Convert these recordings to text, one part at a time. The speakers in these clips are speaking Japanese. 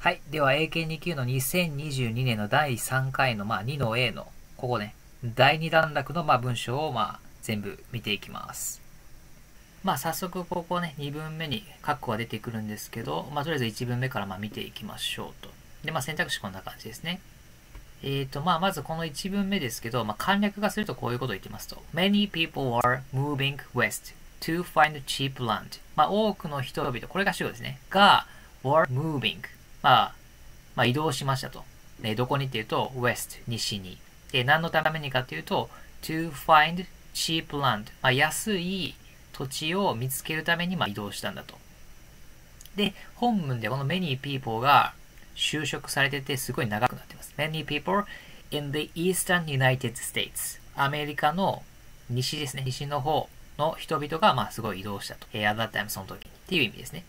はい。では、AK2 級の2022年の第3回の、まあ、2の A の、ここね、第2段落の、まあ、文章を、まあ、全部見ていきます。まあ、早速、ここね、2文目に括弧が出てくるんですけど、まあ、とりあえず1文目から、まあ、見ていきましょうと。で、まあ、選択肢こんな感じですね。えーと、まあ、まずこの1文目ですけど、まあ、簡略化するとこういうことを言ってますと。Many people are moving west to find cheap land. まあ、多くの人々、これが主語ですね。が、were moving まあ、まあ、移動しましたと。ね、どこにっていうと、west、西に。で、何のためにかっていうと、to find cheap land。まあ、安い土地を見つけるために、まあ、移動したんだと。で、本文でこの many people が就職されててすごい長くなってます。many people in the eastern United States。アメリカの西ですね。西の方の人々が、まあ、すごい移動したと。えー、at that time その時に。っていう意味ですね。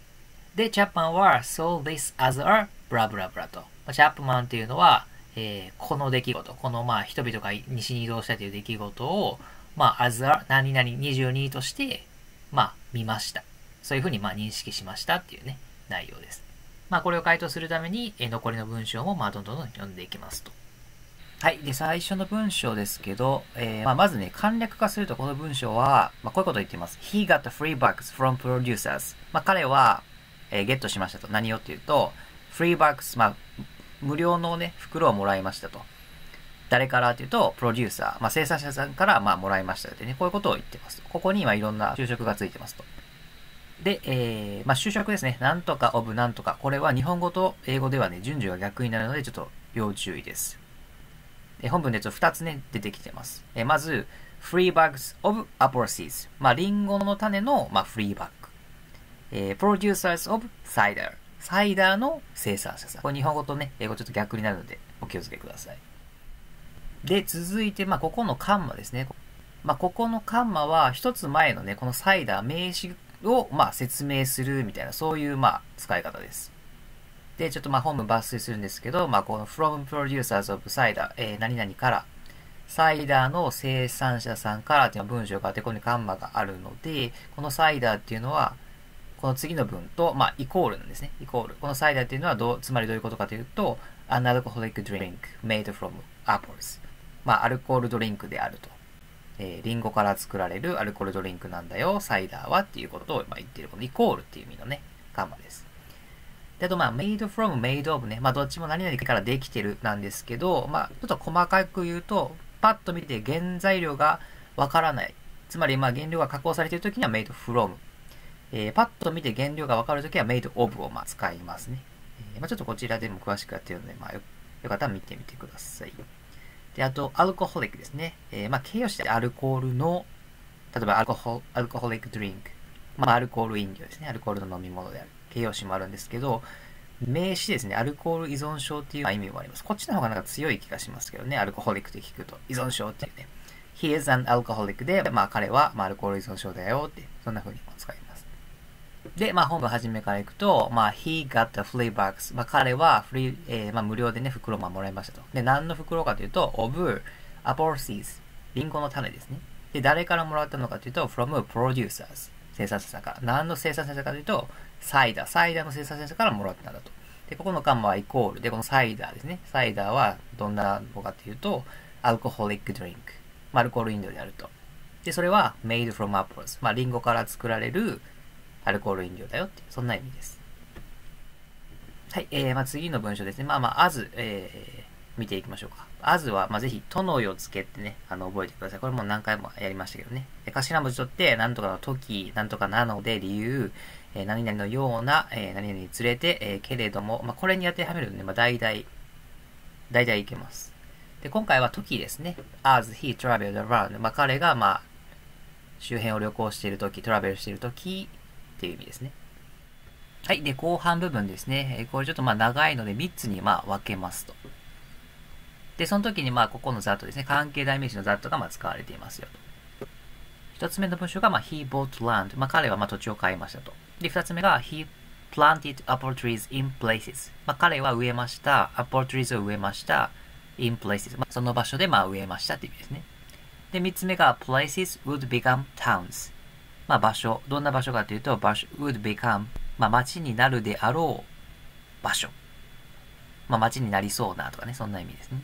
で、チャップマンは saw this as a ブラブラブラと。チャップマンっていうのは、えー、この出来事、このまあ人々が西に移動したという出来事を、まあ、as a 何々22として、まあ、見ました。そういうふうにまあ認識しましたっていうね、内容です。まあ、これを回答するために、えー、残りの文章もまあどんどんどん読んでいきますと。はい。で、最初の文章ですけど、えー、まあ、まずね、簡略化するとこの文章は、まあ、こういうことを言っています。He got free bucks from producers. まあ、彼は、えー、ゲットしましたと。何をっていうと、フリーバックス、まあ、無料のね、袋をもらいましたと。誰からっていうと、プロデューサー、まあ、生産者さんから、まあ、もらいましたってね、こういうことを言ってます。ここに今いろんな就職がついてますと。で、えー、まあ、就職ですね。なんとか、オブ、なんとか。これは日本語と英語ではね、順序が逆になるので、ちょっと要注意です。え、本文でちょっと2つね、出てきてます。え、まず、free bags of apple seeds。まあ、リンゴの種の、まあ、フリーバッグ。えー、producers of cider。サイダーの生産者さん。これ日本語とね、英語ちょっと逆になるので、お気をつけください。で、続いて、まあ、ここのカンマですね。まあ、ここのカンマは、一つ前のね、このサイダー、名詞を、まあ、説明するみたいな、そういう、まあ、使い方です。で、ちょっとまあ、本文抜粋するんですけど、まあ、この from producers of cider、えー、何々から、サイダーの生産者さんからっていう文章があって、ここにカンマがあるので、このサイダーっていうのは、この次の文と、まあ、イコールなんですね。イコール。このサイダーっていうのはどう、つまりどういうことかというと、an alcoholic drink made from apples。まあ、アルコールドリンクであると。えー、リンゴから作られるアルコールドリンクなんだよ、サイダーはっていうことを、まあ、言ってる。このイコールっていう意味のね、カンマです。で、あと、まあ、made from, made of ね。まあ、どっちも何々からできてるなんですけど、まあ、ちょっと細かく言うと、パッと見て原材料がわからない。つまり、まあ、原料が加工されているときには made from。えー、パッと見て原料がわかるときは made of をまあ使いますね。えー、まあ、ちょっとこちらでも詳しくやってるので、まあよ、よかったら見てみてください。で、あと、アルコホリックですね。えー、まあ、形容詞でアルコールの、例えばアルコホ、アルコホリックドリンク。まあ、アルコール飲料ですね。アルコールの飲み物である。形容詞もあるんですけど、名詞ですね。アルコール依存症っていう意味もあります。こっちの方がなんか強い気がしますけどね。アルコホリックって聞くと。依存症っていうね。He is an alcoholic で、まあ彼は、まあ、アルコール依存症だよって、そんな風に使います。で、まあ、本文初めからいくと、まあ、he got the free box。まあ、彼はフリー、えー、まあ、無料でね、袋をもらいましたと。で、何の袋かというと、of apple seeds。リンゴの種ですね。で、誰からもらったのかというと、from producers。生産者さんから。何の生産者かというと、サイダー。サイダーの生産者からもらったんだと。で、ここのカンマはイコールで、このサイダーですね。サイダーはどんなのかというと、アルコホリックドリンク。アルコール飲料であると。で、それは made from apples。まあ、リンゴから作られるアルコール飲料だよって、そんな意味です。はい、えー、まあ、次の文章ですね。まあまあ、as、えー、見ていきましょうか。as は、まあ、ぜひ、とのよつけってね、あの、覚えてください。これも何回もやりましたけどね。で頭文字取って、なんとかの時、なんとかなので、理由、えー、何々のような、えー、何々に連れて、えー、けれども、まあ、これに当てはめるとね、まあ、大体、大体いけます。で、今回は時ですね。as he traveled around. まあ、彼が、まあ、周辺を旅行しているとき、トラベルしているとき、っていう意味ですね。はい。で、後半部分ですね。えこれちょっとまあ長いので3つにまあ分けますと。で、その時にまあここのざっとですね、関係代名詞のざっとがまあ使われていますよと。一つ目の文章がまあ he bought land。まあ彼はまあ土地を買いましたと。で、二つ目が he planted apple trees in places。まあ彼は植えました。apple trees を植えました。in places。まあその場所でまあ植えましたっていう意味ですね。で、三つ目が places would become towns。まあ、場所。どんな場所かというと、場所 would become、まあ、街になるであろう場所。まあ、街になりそうなとかね、そんな意味ですね。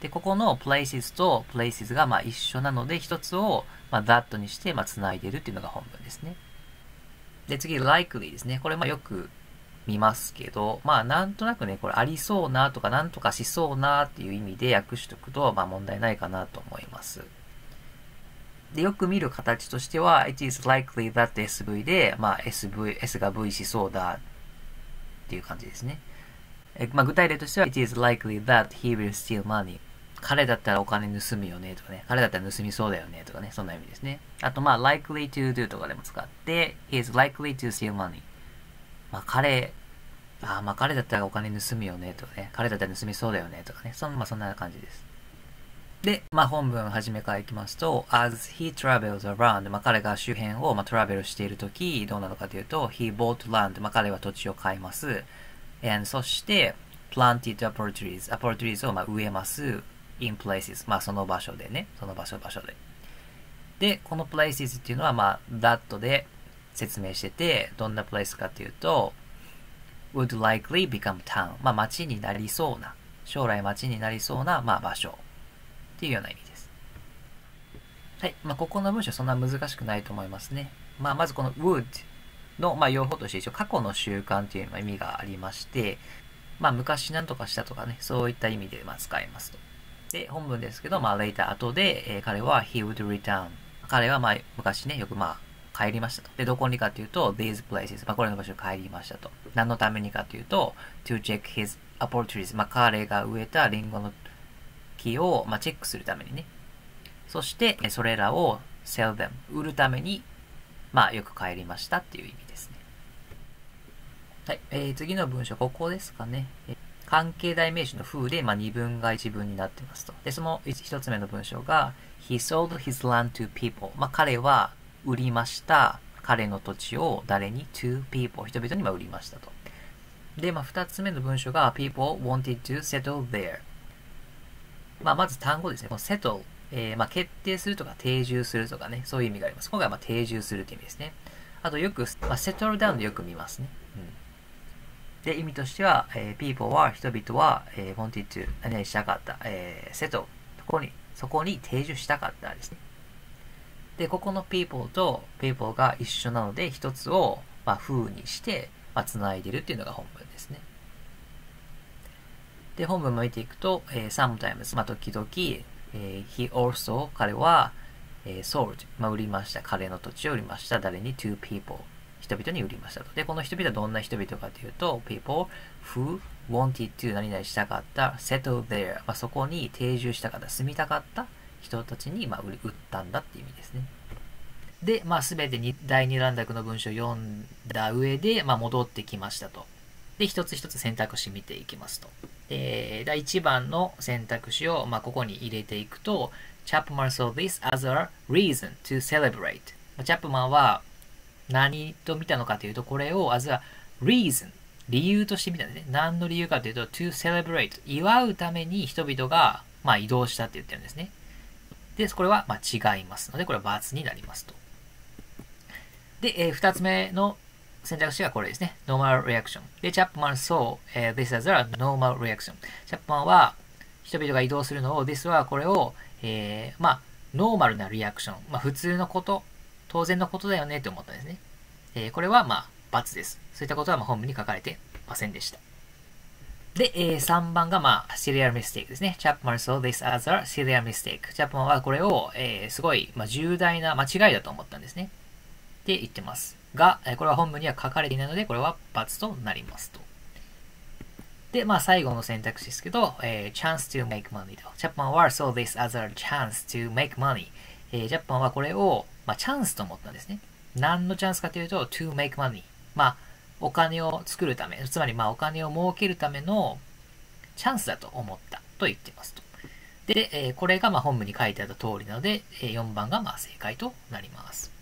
で、ここの places と places がまあ一緒なので、一つをまあ that にしてまあ繋いでるっていうのが本文ですね。で、次、likely ですね。これまあよく見ますけど、まあなんとなくね、これありそうなとかなんとかしそうなっていう意味で訳しとくと、まあ問題ないかなと思います。で、よく見る形としては、it is likely that SV で、まあ SV、S が V しそうだっていう感じですね。えまあ具体例としては、it is likely that he will steal money. 彼だったらお金盗むよねとかね。彼だったら盗みそうだよねとかね。そんな意味ですね。あと、まあ、likely to do とかでも使って、he is likely to steal money. まあ、彼、あまあ、彼だったらお金盗むよねとかね。彼だったら盗みそうだよねとかね。そん,、まあ、そんな感じです。で、まあ、本文初めからいきますと、as he travels around, まあ、彼が周辺を、まあ、トラベルしているとき、どうなのかというと、he bought land, まあ、彼は土地を買います。and そして、planted apple trees, apple trees を、まあ、植えます。in places. まあその場所でね。その場所場所で。で、この places っていうのはまあ that で説明してて、どんな place かっていうと、would likely become town. まあ街になりそうな、将来街になりそうなまあ場所っていうような意味です。はい。まあここの文章そんな難しくないと思いますね。まあまずこの would の、まあ、用法として一応過去の習慣っていう意味がありまして、まあ昔何とかしたとかね、そういった意味でまあ使いますと。で、本文ですけど、まあ、later 後で、えー、彼は he would return。彼はまあ、昔ね、よくまあ、帰りましたと。で、どこにかというと、these places。まあ、これの場所に帰りましたと。何のためにかというと、to check his apple trees。まあ、彼が植えたリンゴの木を、まあ、チェックするためにね。そして、それらを sell them。売るために、まあ、よく帰りましたっていう意味ですね。はい。えー、次の文章、ここですかね。関係代名詞の風で、まあ、二分が一文になってますと。で、その一つ目の文章が、He sold his land to people. まあ、彼は売りました。彼の土地を誰に ?to people. 人々にま売りましたと。で、まあ、二つ目の文章が、people wanted to settle there. まあ、まず単語ですね。この settle。えー、まあ、決定するとか定住するとかね、そういう意味があります。今回はまあ定住するという意味ですね。あとよく、まあ、settle down でよく見ますね。うんで、意味としては、えー、people は、人々は、えー、wanted to 何々したかった、えー、settle そこに、そこに定住したかったですね。で、ここの people と people が一緒なので、一つを、まあ、風にして、まあ、繋いでるっていうのが本文ですね。で、本文も見ていくと、えー、sometimes、まあ、時々、えー、he also、彼は、えー、sold、まあ、売りました。彼の土地を売りました。誰に ?to people。人々に売りましたと。で、この人々はどんな人々かというと、people who wanted to 何々したかった、settle there、まあ、そこに定住したかった、住みたかった人たちに、まあ、売ったんだっていう意味ですね。で、まあ、すべてに第二段落の文章を読んだ上で、まあ、戻ってきましたと。で、一つ一つ選択肢見ていきますと。えー、第1番の選択肢を、まあ、ここに入れていくと、Chapman saw this as a reason to celebrate. チャップマンは、何と見たのかというと、これを as a reason 理由として見たんですね。何の理由かというと、to celebrate 祝うために人々が、まあ、移動したって言ってるんですね。で、これは、まあ、違いますので、これは罰になりますと。で、えー、二つ目の選択肢がこれですね。normal reaction。で、チャップマン saw、uh, this as a normal reaction。チャップマンは、人々が移動するのを、this はこれを、えー、まあ、ノーマルなリアクション。まあ、普通のこと当然のことだよねって思ったんですね。えー、これはまあ、罰です。そういったことはまあ本文に書かれてませんでした。で、えー、3番がまあ、serial mistake ですね。チャップマン saw this as a serial mistake. チャップマンはこれを、えー、すごい、まあ、重大な間違いだと思ったんですね。って言ってます。が、え、これは本文には書かれていないので、これは罰となりますと。で、まあ最後の選択肢ですけど、えー、chance to make money と。チャップマンは saw this as a chance to make money. えー、ジャパンはこれを、まあ、チャンスと思ったんですね。何のチャンスかというと、to make money。まあ、お金を作るため、つまりまあお金を儲けるためのチャンスだと思ったと言ってますと。で、えー、これがまあ本文に書いてあった通りなので、えー、4番がまあ正解となります。